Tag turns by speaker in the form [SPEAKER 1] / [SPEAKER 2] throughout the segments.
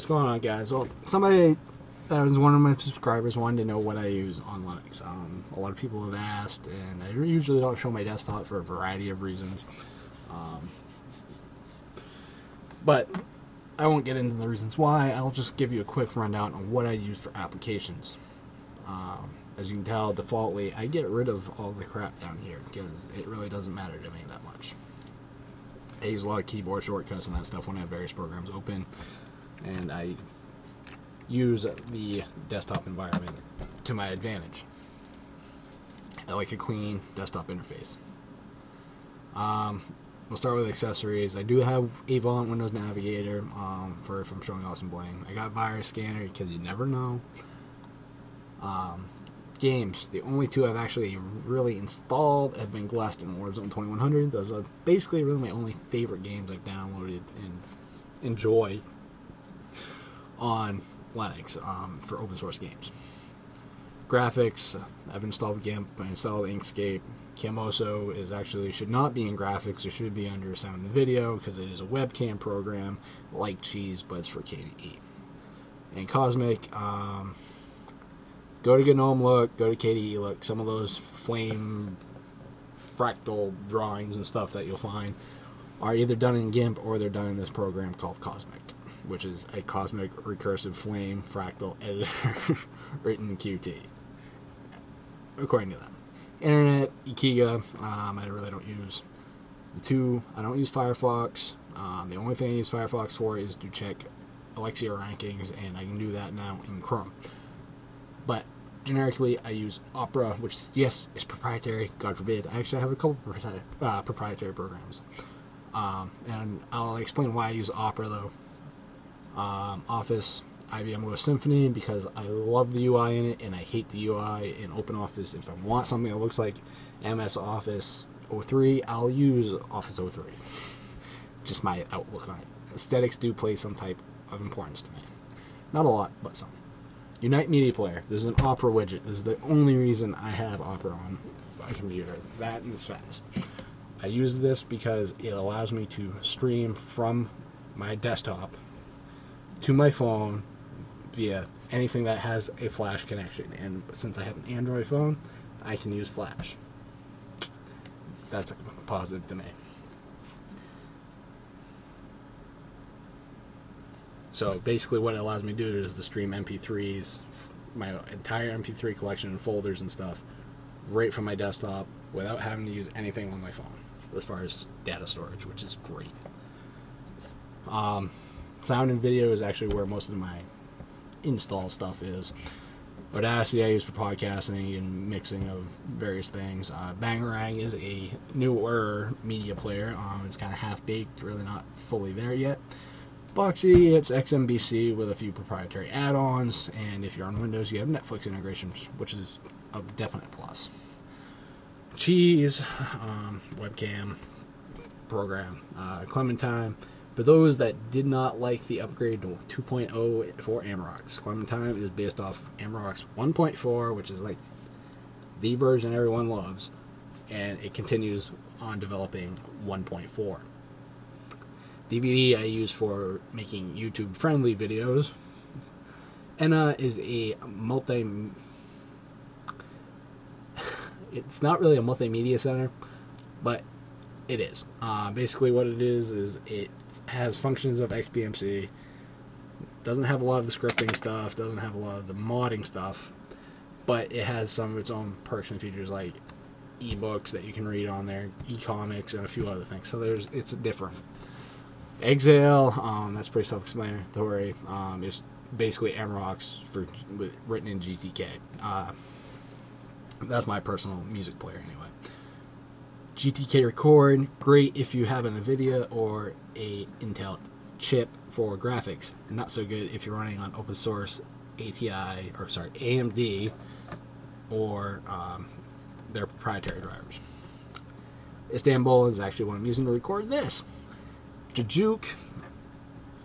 [SPEAKER 1] what's going on, guys? Well, somebody that was one of my subscribers wanted to know what I use on Linux. Um, a lot of people have asked, and I usually don't show my desktop for a variety of reasons. Um, but I won't get into the reasons why. I'll just give you a quick rundown on what I use for applications. Um, as you can tell, defaultly, I get rid of all the crap down here because it really doesn't matter to me that much. I use a lot of keyboard shortcuts and that stuff when I have various programs open, and I use the desktop environment to my advantage. I like a clean desktop interface. Um, we'll start with accessories. I do have Avant Windows Navigator um, for if I'm showing off some bling. I got Virus Scanner because you never know. Um, games. The only two I've actually really installed have been Glest and Warzone 2100. Those are basically really my only favorite games I've downloaded and enjoy on Linux um, for open source games. Graphics, I've installed GIMP, I installed Inkscape. Kamoso is actually should not be in graphics, it should be under sound and video because it is a webcam program like Cheese, but it's for KDE. And Qosmic, um, go to GNOME look, go to KDE look. Some of those flame fractal drawings and stuff that you'll find are either done in GIMP or they're done in this program called Qosmic, which is a cosmic recursive flame fractal editor written in Qt, according to them. Internet, Ekiga, um, I really don't use. The two, I don't use Firefox. Um, the only thing I use Firefox for is to check Alexa rankings, and I can do that now in Chrome. But generically, I use Opera, which yes is proprietary. God forbid. I actually have a couple proprietary, uh, proprietary programs, um, and I'll explain why I use Opera though. Um, Office, IBM Lotus Symphony, because I love the UI in it, and I hate the UI in OpenOffice. If I want something that looks like MS Office 03, I'll use Office 03. Just my outlook on it. Aesthetics do play some type of importance to me. Not a lot, but some. Unite Media Player. This is an Opera widget. This is the only reason I have Opera on my computer. That and it's fast. I use this because it allows me to stream from my desktop to my phone via anything that has a flash connection. And since I have an Android phone, I can use flash. That's a positive to me. So basically, what it allows me to do is to stream MP3s, my entire MP3 collection and folders and stuff, right from my desktop without having to use anything on my phone, as far as data storage, which is great. Um, sound and video is actually where most of my install stuff is. Audacity I use for podcasting and mixing of various things. Uh, Bangarang is a newer media player. Um, it's kind of half baked, really not fully there yet. Boxee, it's XBMC with a few proprietary add-ons, and if you're on Windows, you have Netflix integration, which is a definite plus. Cheese, um, webcam program, uh, Clementine. For those that did not like the upgrade to 2.0 for Amarok, Clementine is based off Amarok's 1.4, which is like the version everyone loves, and it continues on developing 1.4. DVD I use for making YouTube friendly videos. Enna is a multi. It's not really a multimedia center, but it is. Uh, basically, what it is is it has functions of XBMC. Doesn't have a lot of the scripting stuff. Doesn't have a lot of the modding stuff, but it has some of its own perks and features like ebooks that you can read on there, e-comics, and a few other things. So there's it's different. Exaile, um, that's pretty self-explanatory. Um, it's basically Amarok's for written in GTK. Uh, that's my personal music player anyway. GTK Record, great if you have an NVIDIA or a Intel chip for graphics. Not so good if you're running on open source ATI or sorry AMD or um, their proprietary drivers. Istanbul is actually what I'm using to record this. Jajuk.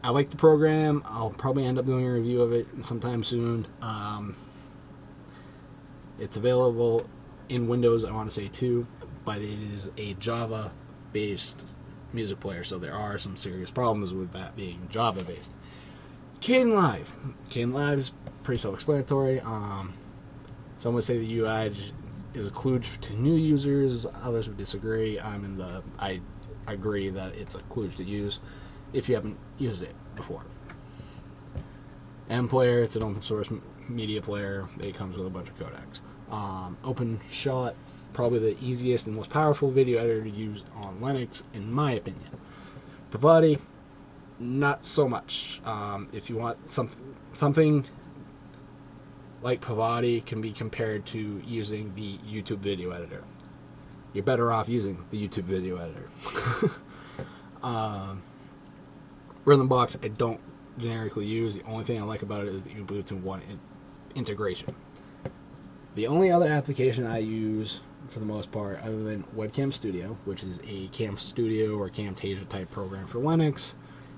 [SPEAKER 1] I like the program. I'll probably end up doing a review of it sometime soon. Um, it's available in Windows, I want to say too, but it is a Java based music player, so there are some serious problems with that being Java based. Kdenlive. Caden Live is pretty self-explanatory. Um, some would say the UI is a kludge to new users. Others would disagree. I'm in the I agree that it's a kludge to use if you haven't used it before. MPlayer, it's an open source media player. It comes with a bunch of codecs. Um, OpenShot, probably the easiest and most powerful video editor to use on Linux, in my opinion. Pitivi, not so much. Um, if you want something, something like Pitivi can be compared to using the YouTube video editor. You're better off using the YouTube video editor. um, Rhythmbox, I don't generically use. The only thing I like about it is the Ubuntu One in integration. The only other application I use for the most part, other than Webcam Studio, which is a Cam Studio or Camtasia type program for Linux,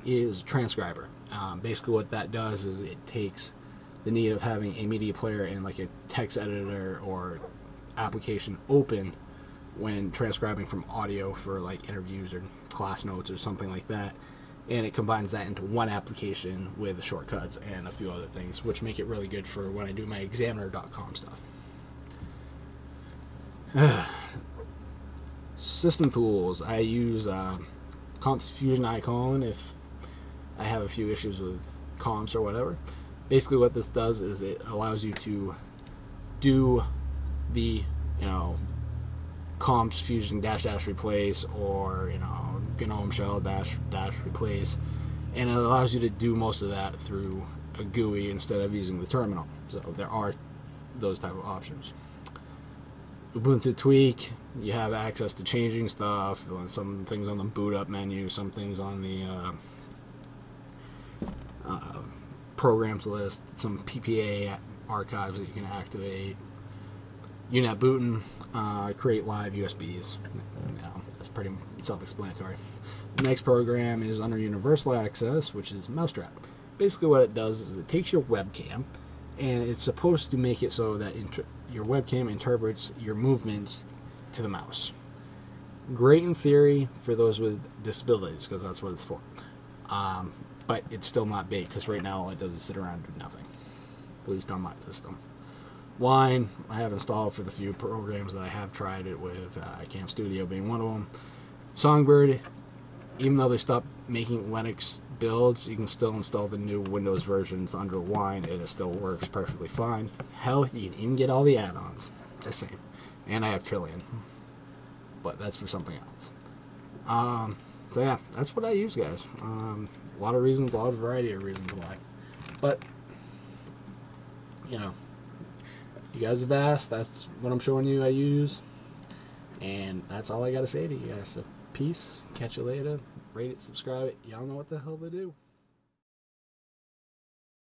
[SPEAKER 1] is Transcriber. Um, basically, what that does is it takes the need of having a media player and like a text editor or application open when transcribing from audio for like interviews or class notes or something like that and it combines that into one application with shortcuts and a few other things, which make it really good for when I do my examiner.com stuff. System tools. I use uh, Compiz Fusion Icon if I have a few issues with Compiz or whatever. Basically, what this does is it allows you to do the, you know, Compiz fusion dash dash replace or, you know, GNOME shell dash dash replace, and it allows you to do most of that through a GUI instead of using the terminal. So there are those type of options. Ubuntu Tweak, you have access to changing stuff, some things on the boot up menu, some things on the uh, uh, programs list, some PPA archives that you can activate. UNetbootin, uh, create live USBs. Know, that's pretty self-explanatory. The next program is under Universal Access, which is Mousetrap. Basically what it does is it takes your webcam and it's supposed to make it so that your webcam interprets your movements to the mouse. Great in theory for those with disabilities, because that's what it's for. Um, but it's still not big, because right now all it does is sit around and do nothing. At least on my system. Wine, I have installed for the few programs that I have tried it with, uh, Cam Studio being one of them. Songbird, even though they stopped making Linux builds, you can still install the new Windows versions under Wine, and it still works perfectly fine. Hell, you can even get all the add-ons. Just saying. And I have Trillian. But that's for something else. Um, so yeah, that's what I use, guys. Um, a lot of reasons, a lot of variety of reasons why. But, you know, you guys have asked. That's what I'm showing you I use. And that's all I got to say to you guys. So peace. Catch you later. Rate it, subscribe it. Y'all know what the hell to do.